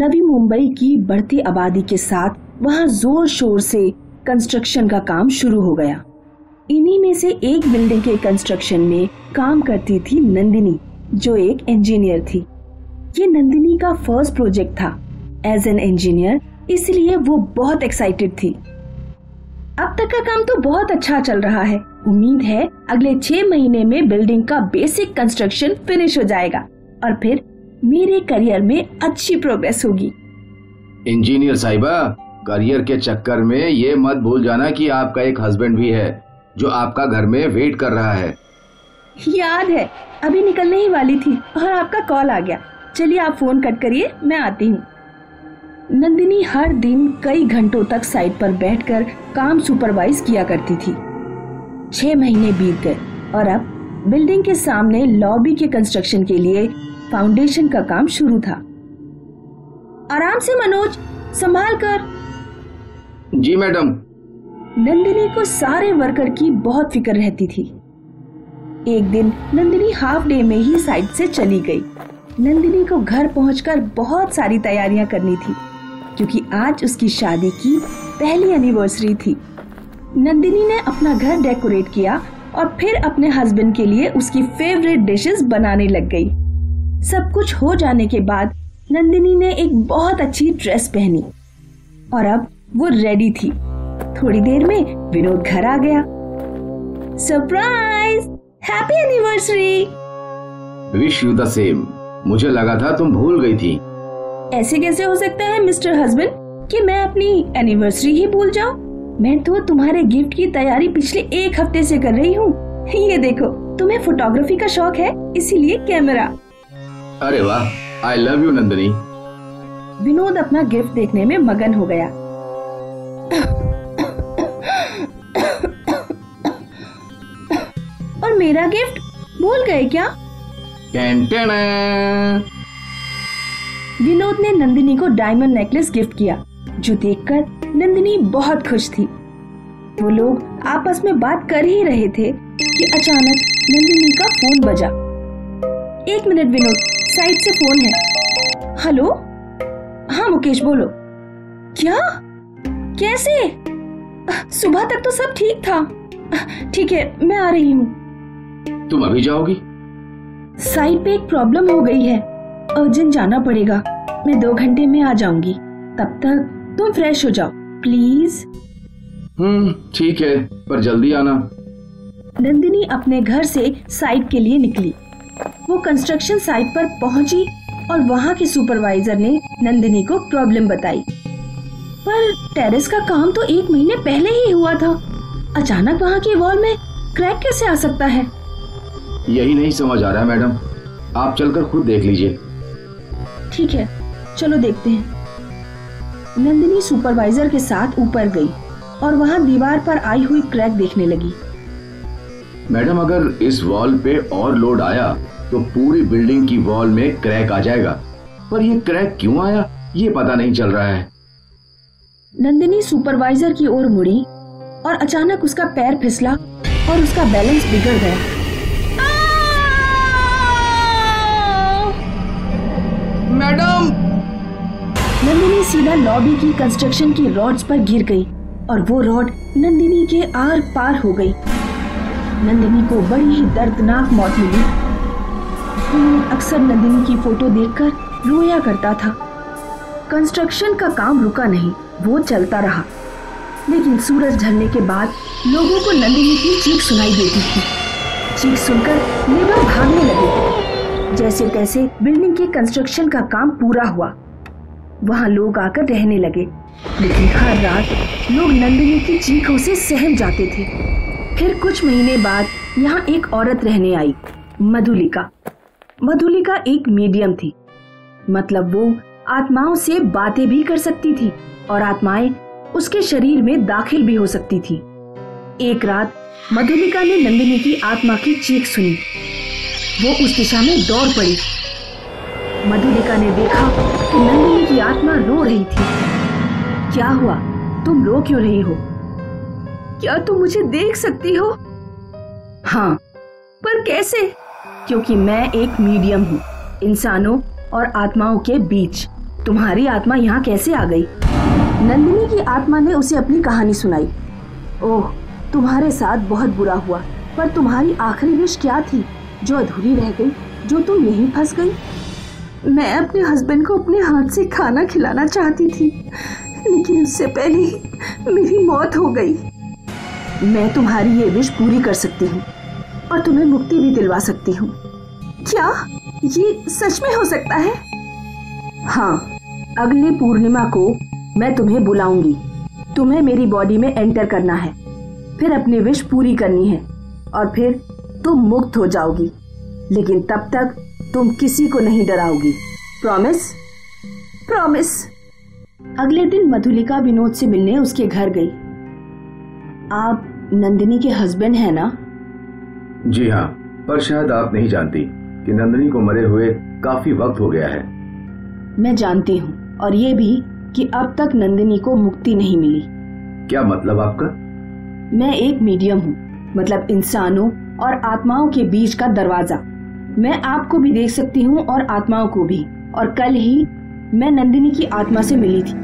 नवी मुंबई की बढ़ती आबादी के साथ वहाँ ज़ोर शोर से कंस्ट्रक्शन का काम शुरू हो गया। इन्हीं में से एक बिल्डिंग के कंस्ट्रक्शन में काम करती थी नंदिनी, जो एक इंजीनियर थी। ये नंदिनी का फ़र्स्ट प्रोजेक्ट था। एज एन इंजीनियर इसलिए वो बहुत एक्साइटेड थी। अब तक का काम तो बहुत अच्छा चल रहा है। उम्मीद है अगले छह महीने में बिल्डिंग का बेसिक कंस्ट्रक्शन फिनिश हो जाएगा। और फिर मेरे करियर में अच्छी प्रोग्रेस होगी। इंजीनियर साहिबा करियर के चक्कर में ये मत भूल जाना कि आपका एक हस्बैंड भी है जो आपका घर में वेट कर रहा है। याद है अभी निकलने ही वाली थी और आपका कॉल आ गया। चलिए आप फ़ोन कट करिए मैं आती हूँ। नंदिनी हर दिन कई घंटों तक साइट पर बैठकर काम सुपरवाइज किया करती थी। छह महीने बीत गए और अब बिल्डिंग के सामने लॉबी के कंस्ट्रक्शन के लिए फाउंडेशन का काम शुरू था। आराम से मनोज संभाल कर। जी मैडम। नंदिनी को सारे वर्कर की बहुत फ़िक्र रहती थी। एक दिन नंदिनी हाफ़ डे में ही साइट से चली गई। नंदिनी को घर पहुंचकर बहुत सारी तैयारियाँ करनी थी क्योंकि आज उसकी शादी की पहली एनिवर्सरी थी। नंदिनी ने अपना घर डेकोरेट किया और फिर अपने हस्बैंड के लिए उसकी फेवरेट डिशेस बनाने लग गई। सब कुछ हो जाने के बाद नंदिनी ने एक बहुत अच्छी ड्रेस पहनी। और अब वो रेडी थी। थोड़ी देर में विनोद घर आ गया। Surprise happy anniversary wish you the same मुझे लगा था तुम भूल गई थी। ऐसे कैसे हो सकता है मिस्टर हस्बैंड कि मैं अपनी एनिवर्सरी ही भूल जाऊँ? मैं तो तुम्हारे गिफ्ट की तैयारी पिछले एक हफ़्ते से कर रही हूँ। ये देखो तुम्हें फोटोग्राफी का शौक है इसीलिए कैमरा अरे वाह I love you Nandini. Vinod अपना गिफ्ट देखने में मगन हो गया। और मेरा गिफ्ट भूल गए क्या? विनोद ने नंदिनी को डायमंड नेकलेस गिफ्ट किया जो देखकर नंदिनी बहुत खुश थी। वो लोग आपस में बात कर ही रहे थे कि अचानक नंदिनी का फ़ोन बजा। एक मिनट विनोद साइड से फ़ोन है। हेलो? हाँ मुकेश बोलो। क्या? कैसे? सुबह तक तो सब ठीक था। ठीक है मैं आ रही हूँ। तुम अभी जाओगी? साइट पे एक प्रॉब्लम हो गई है। अर्जेंट जाना पड़ेगा। मैं दो घंटे में आ जाऊँगी। तब तक तुम फ्रेश हो जाओ। प्लीज़ हम्म ठीक है पर जल्दी आना। नंदिनी अपने घर से साइट के लिए निकली। वो कंस्ट्रक्शन साइट पर पहुँची और वहाँ के सुपरवाइजर ने नंदिनी को प्रॉब्लम बताई। पर टेरेस का काम तो एक महीने पहले ही हुआ था। अचानक वहाँ के वॉल में क्रैक कैसे आ सकता है? यही नहीं समझ आ रहा है मैडम। आप चलकर खुद देख लीजिए। ठीक है चलो देखते हैं। नंदिनी सुपरवाइजर के साथ ऊपर गई और वहाँ दीवार पर आई हुई क्रैक देखने लगी। मैडम अगर इस वॉल पे और लोड आया तो पूरी बिल्डिंग की वॉल में क्रैक आ जाएगा। पर ये क्रैक क्यों आया? ये पता नहीं चल रहा है। नंदिनी सुपरवाइजर की ओर मुड़ी और अचानक उसका पैर फिसला और उसका बैलेंस बिगड़ गया। मैडम! नंदिनी सीधा लॉबी की कंस्ट्रक्शन की रॉड्स पर गिर गई और वो रॉड नंदिनी के आर पार हो गई। नंदिनी को बड़ी ही दर्दनाक मौत मिली। अक्सर नंदिनी की फ़ोटो देखकर रोया करता था। कंस्ट्रक्शन का काम रुका नहीं, वो चलता रहा। लेकिन सूरज ढलने के बाद लोगों को नंदिनी की चीख सुनाई देती थी। चीख सुनकर लेबर भागने लगे। जैसे तैसे बिल्डिंग के कंस्ट्रक्शन का काम पूरा हुआ। वहाँ लोग आकर रहने लगे। लेकिन हर रात लोग नंदिनी की चीखों से सहम जाते थे। फिर कुछ महीने बाद यहाँ एक औरत रहने आई, मधुलिका। मधुलिका एक मीडियम थी। मतलब वो आत्माओं से बातें भी कर सकती थी और आत्माएँ उसके शरीर में दाखिल भी हो सकती थी। एक रात मधुलिका ने नंदिनी की आत्मा की चीख सुनी। वो उस दिशा में दौड़ पड़ी। मधुलिका ने देखा कि नंदिनी की आत्मा रो रही थी। क्या हुआ? तुम रो क्यों रही हो? क्या तुम मुझे देख सकती हो? हाँ पर कैसे? क्योंकि मैं एक मीडियम हूँ, इंसानों और आत्माओं के बीच। तुम्हारी आत्मा यहाँ कैसे आ गई? नंदिनी की आत्मा ने उसे अपनी कहानी सुनाई। ओह, तुम्हारे साथ बहुत बुरा हुआ, पर तुम्हारी आखिरी विश क्या थी? जो अधूरी रह गई, जो तुम यहीं फंस गई? मैं अपने हस्बैंड को अपने हाथ से खाना खिलाना चाहती थी, लेकिन उससे पहले मेरी मौत हो गई। मैं तुम्हारी ये विश पूरी कर सकती हूँ और तुम्हें मुक्ति भी दिलवा सकती हूँ। क्या ये सच में हो सकता है? हाँ अगली पूर्णिमा को मैं तुम्हें बुलाऊँगी। तुम्हें मेरी बॉडी में एंटर करना है। फिर अपनी विश पूरी करनी है और फिर तुम मुक्त हो जाओगी। लेकिन तब तक तुम किसी को नहीं डराओगी। प्रॉमिस प्रॉमिस अगले दिन मधुलिका विनोद से मिलने उसके घर गई। आप नंदिनी के हस्बैंड है ना? जी हाँ पर शायद आप नहीं जानती कि नंदिनी को मरे हुए काफ़ी वक्त हो गया है। मैं जानती हूँ और ये भी कि अब तक नंदिनी को मुक्ति नहीं मिली। क्या मतलब आपका? मैं एक मीडियम हूँ मतलब इंसानों और आत्माओं के बीच का दरवाज़ा। मैं आपको भी देख सकती हूँ और आत्माओं को भी और कल ही मैं नंदिनी की आत्मा से मिली थी।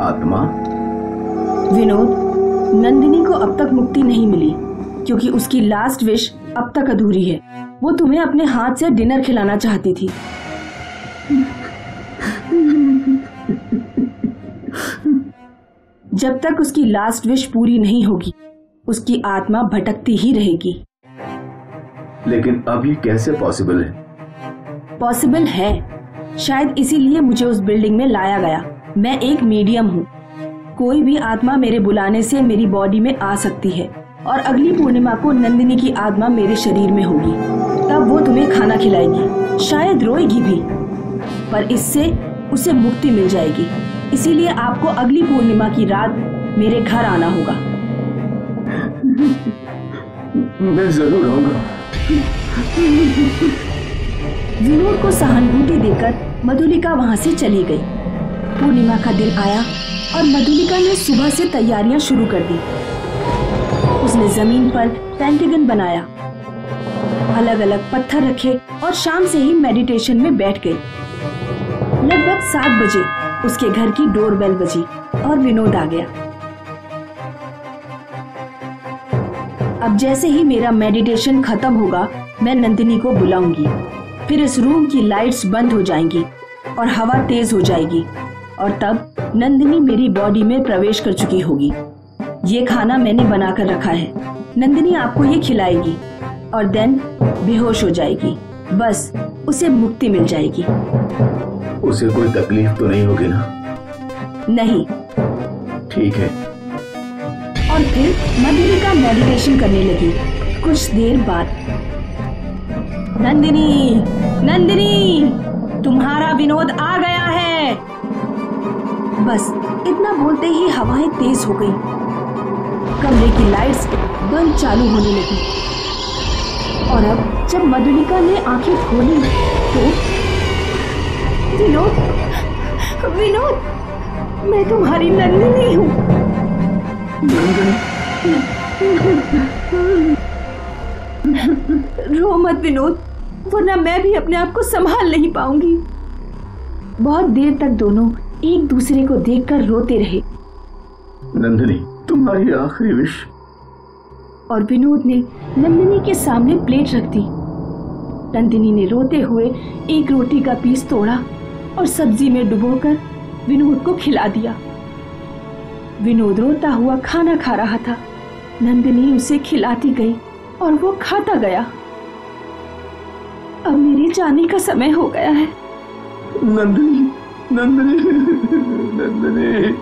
आत्मा? विनोद नंदिनी को अब तक मुक्ति नहीं मिली क्योंकि उसकी लास्ट विश अब तक अधूरी है। वो तुम्हें अपने हाथ से डिनर खिलाना चाहती थी। जब तक उसकी लास्ट विश पूरी नहीं होगी उसकी आत्मा भटकती ही रहेगी। लेकिन अब ये कैसे पॉसिबल है? पॉसिबल है। शायद इसीलिए मुझे उस बिल्डिंग में लाया गया। मैं एक मीडियम हूँ। कोई भी आत्मा मेरे बुलाने से मेरी बॉडी में आ सकती है और अगली पूर्णिमा को नंदिनी की आत्मा मेरे शरीर में होगी। तब वो तुम्हें खाना खिलाएगी शायद रोएगी भी। पर इससे उसे मुक्ति मिल जाएगी। इसीलिए आपको अगली पूर्णिमा की रात मेरे घर आना होगा। मैं ज़रूर आऊँगा। विनोद को सहानुभूति देकर मधुलिका वहाँ से चली गई। पूर्णिमा का दिन आया और मधुलिका ने सुबह से तैयारियाँ शुरू कर दी। उसने ज़मीन पर पेंटिगन बनाया। अलग अलग पत्थर रखे और शाम से ही मेडिटेशन में बैठ गई। लगभग सात बजे उसके घर की डोरबेल बजी और विनोद आ गया। अब जैसे ही मेरा मेडिटेशन खत्म होगा, मैं नंदिनी को बुलाऊँगी। फिर इस रूम की लाइट्स बंद हो जाएँगी और हवा तेज हो जाएगी। और तब नंदिनी मेरी बॉडी में प्रवेश कर चुकी होगी। ये खाना मैंने बनाकर रखा है। नंदिनी आपको ये खिलाएगी और देन बेहोश हो जाएगी। बस उसे मुक्ति मिल जाएगी। उसे कोई तकलीफ़ तो नहीं होगी ना? नहीं। ठीक है। और फिर मधुरिका मेडिटेशन करने लगी। कुछ देर बाद। नंदिनी नंदिनी तुम्हारा विनोद आ गया। बस इतना बोलते ही हवाएँ तेज हो गई। कमरे की लाइट्स बंद चालू होने लगी। और अब जब मधुलिका ने आँखें खोली तो विनोद विनोद, मैं तुम्हारी नंदिनी हूँ। रो मत विनोद, वरना मैं भी अपने आप को संभाल नहीं पाऊँगी। बहुत देर तक दोनों एक दूसरे को देखकर रोते रहे। नंदिनी तुम्हारी आखिरी विश और विनोद ने नंदिनी के सामने प्लेट रख दी। नंदिनी ने रोते हुए एक रोटी का पीस तोड़ा और सब्ज़ी में डुबोकर विनोद को खिला दिया। विनोद रोता हुआ खाना खा रहा था। नंदिनी उसे खिलाती गई और वो खाता गया। अब मेरे जाने का समय हो गया है। नंदिनी नंदिनी नंदिनी।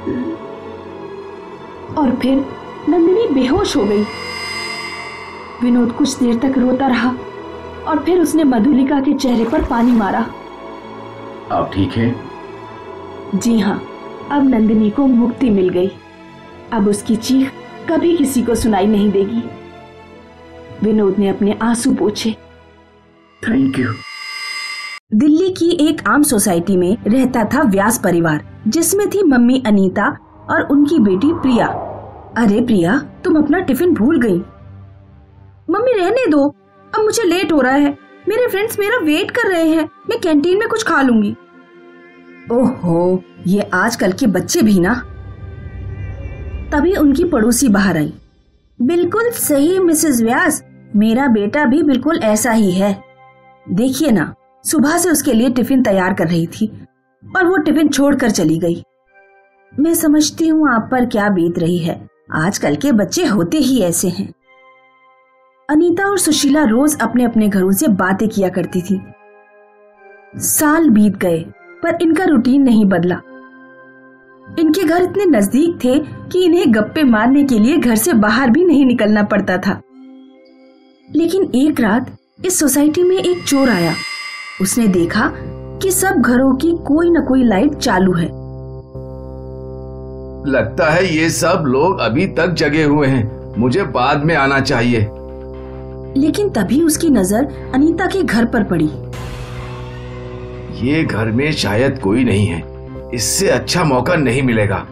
और फिर नंदिनी बेहोश हो गई। विनोद कुछ देर तक रोता रहा और फिर उसने मधुलिका के चेहरे पर पानी मारा। आप ठीक है? जी हाँ अब नंदिनी को मुक्ति मिल गई। अब उसकी चीख कभी किसी को सुनाई नहीं देगी। विनोद ने अपने आँसू पोछे। थैंक यू दिल्ली की एक आम सोसाइटी में रहता था व्यास परिवार, जिसमें थी मम्मी अनीता और उनकी बेटी प्रिया। अरे प्रिया, तुम अपना टिफ़िन भूल गई। मम्मी, रहने दो। अब मुझे लेट हो रहा है। मेरे फ्रेंड्स मेरा वेट कर रहे हैं। मैं कैंटीन में कुछ खा लूँगी। ओहो, ये आजकल के बच्चे भी ना। तभी उनकी पड़ोसी बाहर आई। बिल्कुल सही, मिसेस व्यास। मेरा बेटा भी बिल्कुल ऐसा ही है। देखिए ना सुबह से उसके लिए टिफ़िन तैयार कर रही थी और वो टिफ़िन छोड़कर चली गई। मैं समझती हूँ आप पर क्या बीत रही है। आजकल के बच्चे होते ही ऐसे हैं। अनीता और सुशीला रोज अपने अपने घरों से बातें किया करती थी। साल बीत गए, पर इनका रूटीन नहीं बदला। इनके घर इतने नज़दीक थे कि इन्हें गप्पे मारने के लिए घर से बाहर भी नहीं निकलना पड़ता था। लेकिन एक रात इस सोसाइटी में एक चोर आया। उसने देखा कि सब घरों की कोई न कोई लाइट चालू है। लगता है ये सब लोग अभी तक जगे हुए हैं। मुझे बाद में आना चाहिए। लेकिन तभी उसकी नज़र अनीता के घर पर पड़ी। ये घर में शायद कोई नहीं है। इससे अच्छा मौका नहीं मिलेगा।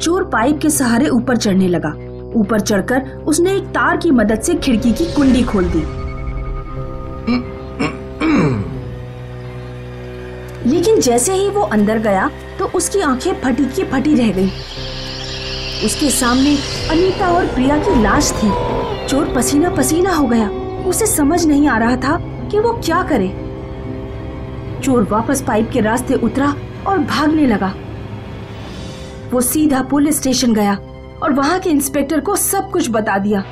चोर पाइप के सहारे ऊपर चढ़ने लगा। ऊपर चढ़कर उसने एक तार की मदद से खिड़की की कुंडी खोल दी। लेकिन जैसे ही वो अंदर गया तो उसकी आँखें फटी की फटी रह गई। उसके सामने अनीता और प्रिया की लाश थी। चोर पसीना पसीना हो गया। उसे समझ नहीं आ रहा था कि वो क्या करे। चोर वापस पाइप के रास्ते उतरा और भागने लगा। वो सीधा पुलिस स्टेशन गया और वहाँ के इंस्पेक्टर को सब कुछ बता दिया।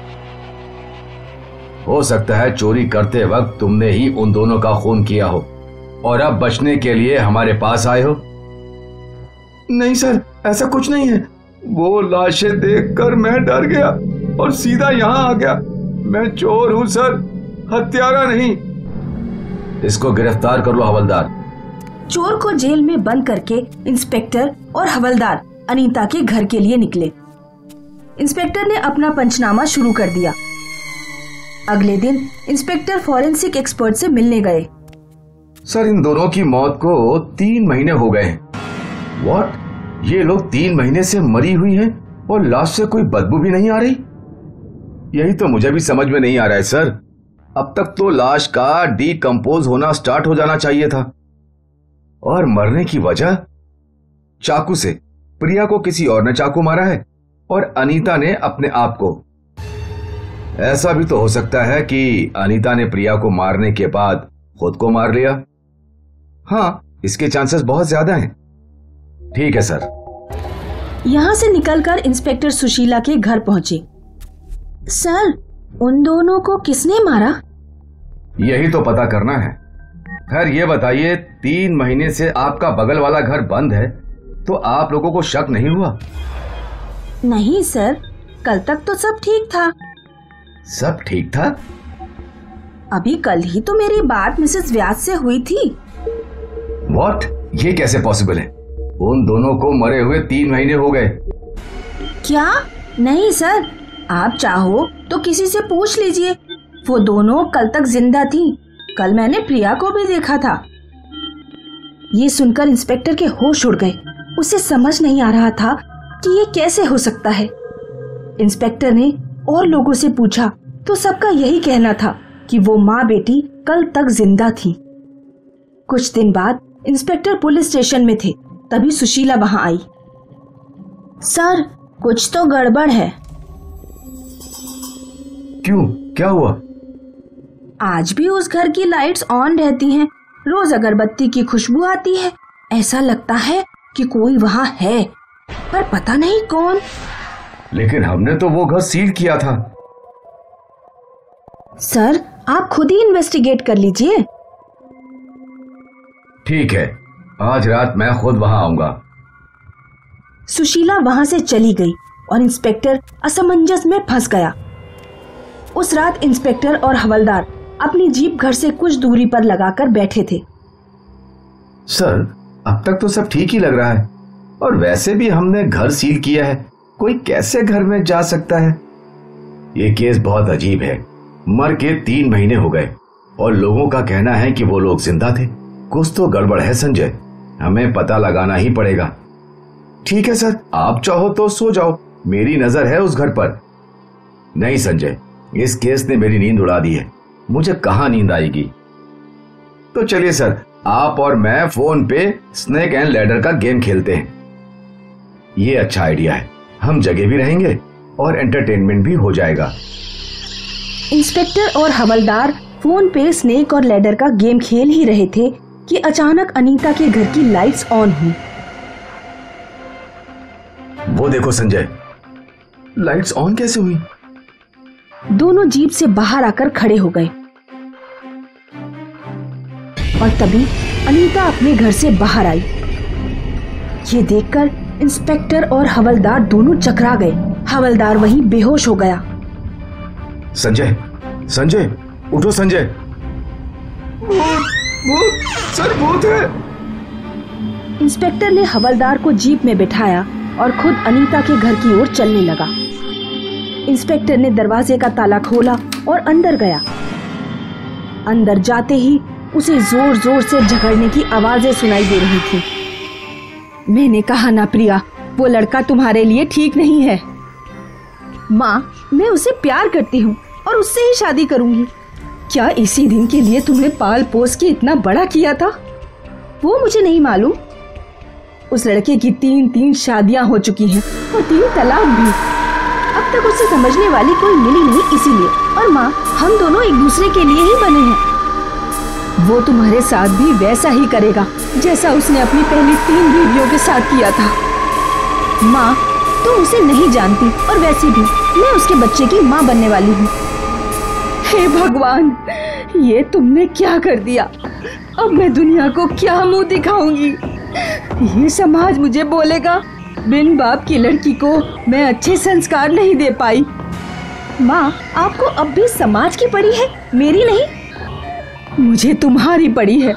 हो सकता है चोरी करते वक्त तुमने ही उन दोनों का खून किया हो। और अब बचने के लिए हमारे पास आए हो। नहीं सर ऐसा कुछ नहीं है। वो लाशें देखकर मैं डर गया और सीधा यहाँ आ गया। मैं चोर हूँ सर। हत्यारा नहीं। इसको गिरफ़्तार कर लो हवलदार। चोर को जेल में बंद करके इंस्पेक्टर और हवलदार अनीता के घर के लिए निकले। इंस्पेक्टर ने अपना पंचनामा शुरू कर दिया। अगले दिन इंस्पेक्टर फॉरेंसिक एक्सपर्ट से मिलने गए। सर, इन दोनों की मौत को तीन महीने हो गए हैं। वॉट ये लोग तीन महीने से मरी हुई हैं और लाश से कोई बदबू भी नहीं आ रही? यही तो मुझे भी समझ में नहीं आ रहा है, सर। अब तक तो लाश का डीकम्पोज होना स्टार्ट हो जाना चाहिए था। और मरने की वजह? चाकू से। प्रिया को किसी और ने चाकू मारा है और अनीता ने अपने आप को। ऐसा भी तो हो सकता है कि अनीता ने प्रिया को मारने के बाद खुद को मार लिया। हाँ इसके चांसेस बहुत ज़्यादा हैं। ठीक है सर। यहाँ से निकलकर इंस्पेक्टर सुशीला के घर पहुँचे। सर उन दोनों को किसने मारा? यही तो पता करना है। खैर ये बताइए तीन महीने से आपका बगल वाला घर बंद है तो आप लोगों को शक नहीं हुआ? नहीं सर। कल तक तो सब ठीक था। सब ठीक था? अभी कल ही तो मेरी बात मिसेस व्यास से हुई थी। वॉट ये कैसे पॉसिबल है? उन दोनों को मरे हुए तीन महीने हो गए। क्या? नहीं, सर। आप चाहो तो किसी से पूछ लीजिए। वो दोनों कल तक ज़िंदा थी। कल मैंने प्रिया को भी देखा था। ये सुनकर इंस्पेक्टर के होश उड़ गए। उसे समझ नहीं आ रहा था कि ये कैसे हो सकता है। इंस्पेक्टर ने और लोगों से पूछा तो सबका यही कहना था कि वो माँ बेटी कल तक ज़िंदा थी। कुछ दिन बाद इंस्पेक्टर पुलिस स्टेशन में थे तभी सुशीला वहाँ आई। सर कुछ तो गड़बड़ है। क्यों? क्या हुआ? आज भी उस घर की लाइट्स ऑन रहती हैं। रोज अगरबत्ती की खुशबू आती है। ऐसा लगता है कि कोई वहाँ है पर पता नहीं कौन। लेकिन हमने तो वो घर सील किया था। सर आप खुद ही इन्वेस्टिगेट कर लीजिए। ठीक है आज रात मैं खुद वहाँ आऊँगा। सुशीला वहाँ से चली गई और इंस्पेक्टर असमंजस में फंस गया। उस रात इंस्पेक्टर और हवलदार अपनी जीप घर से कुछ दूरी पर लगाकर बैठे थे। सर अब तक तो सब ठीक ही लग रहा है। और वैसे भी हमने घर सील किया है कोई कैसे घर में जा सकता है? ये केस बहुत अजीब है। मर के तीन महीने हो गए और लोगों का कहना है कि वो लोग ज़िंदा थे। कुछ तो गड़बड़ है, संजय। हमें पता लगाना ही पड़ेगा। ठीक है, सर। आप चाहो तो सो जाओ। मेरी नज़र है उस घर पर। नहीं, संजय, इस केस ने मेरी नींद उड़ा दी है। मुझे कहा नींद आएगी? तो चलिए, सर, आप और मैं फ़ोन पे स्नेक एंड लैडर का गेम खेलते हैं। ये अच्छा आइडिया है। हम जगह भी रहेंगे और एंटरटेनमेंट भी हो जाएगा। इंस्पेक्टर और हवलदार फ़ोन पे स्नेक और लैडर का गेम खेल ही रहे थे। कि अचानक अनीता के घर की लाइट्स ऑन हुई वो देखो संजय। लाइट्स ऑन कैसे हुई? दोनों जीप से बाहर आकर खड़े हो गए। और तभी अनीता अपने घर से बाहर आई। ये देखकर इंस्पेक्टर और हवलदार दोनों चकरा गए। हवलदार वहीं बेहोश हो गया। संजय संजय उठो संजय। भूत, सर भूत है। इंस्पेक्टर ने हवलदार को जीप में बिठाया और खुद अनीता के घर की ओर चलने लगा। इंस्पेक्टर ने दरवाजे का ताला खोला और अंदर गया। अंदर जाते ही उसे ज़ोर ज़ोर से झगड़ने की आवाज़ें सुनाई दे रही थी। मैंने कहा ना प्रिया, वो लड़का तुम्हारे लिए ठीक नहीं है। माँ, मैं उसे प्यार करती हूँ और उससे ही शादी करूँगी। क्या इसी दिन के लिए तुम्हें पाल पोस के इतना बड़ा किया था? वो मुझे नहीं मालूम। उस लड़के की तीन तीन शादियाँ हो चुकी हैं और तीन तलाक भी। अब तक उसे समझने वाली कोई मिली नहीं इसीलिए। और माँ, हम दोनों एक दूसरे के लिए ही बने हैं। वो तुम्हारे साथ भी वैसा ही करेगा, जैसा उसने अपनी पहली तीन बीवियों के साथ किया था। माँ, तुम उसे नहीं जानती और वैसे भी मैं उसके बच्चे की माँ बनने वाली हूँ। हे भगवान, ये तुमने क्या कर दिया? अब मैं दुनिया को क्या मुँह दिखाऊँगी? ये समाज मुझे बोलेगा, बिन बाप की लड़की को मैं अच्छे संस्कार नहीं दे पाई। माँ, आपको अब भी समाज की पड़ी है, मेरी नहीं। मुझे तुम्हारी पड़ी है,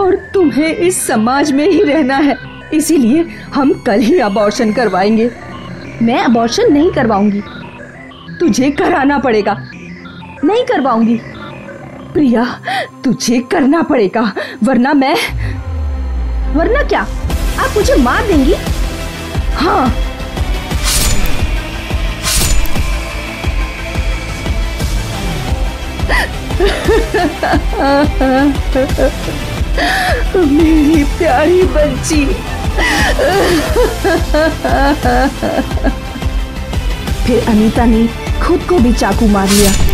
और तुम्हें इस समाज में ही रहना है। इसीलिए हम कल ही अबॉर्शन करवाएँगे। मैं अबॉर्शन नहीं करवाऊँगी। तुझे कराना पड़ेगा। नहीं करवाऊँगी। प्रिया, तुझे करना पड़ेगा, वरना मैं वरना क्या? आप मुझे मार देंगी? हाँ। मेरी प्यारी बच्ची। फिर अनीता ने खुद को भी चाकू मार लिया।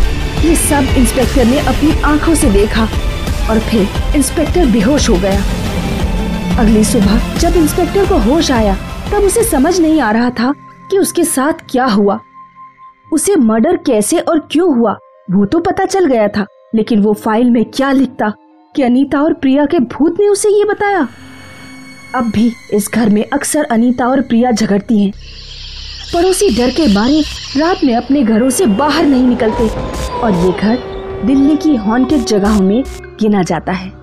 ये सब इंस्पेक्टर ने अपनी आँखों से देखा और फिर इंस्पेक्टर बेहोश हो गया। अगली सुबह जब इंस्पेक्टर को होश आया, तब उसे समझ नहीं आ रहा था कि उसके साथ क्या हुआ। उसे मर्डर कैसे और क्यों हुआ, वो तो पता चल गया था, लेकिन वो फ़ाइल में क्या लिखता कि अनीता और प्रिया के भूत ने उसे ये बताया। अब भी इस घर में अक्सर अनीता और प्रिया झगड़ती हैं। पड़ोसी डर के मारे रात में अपने घरों से बाहर नहीं निकलते और ये घर दिल्ली की हॉन्टेड जगहों में गिना जाता है।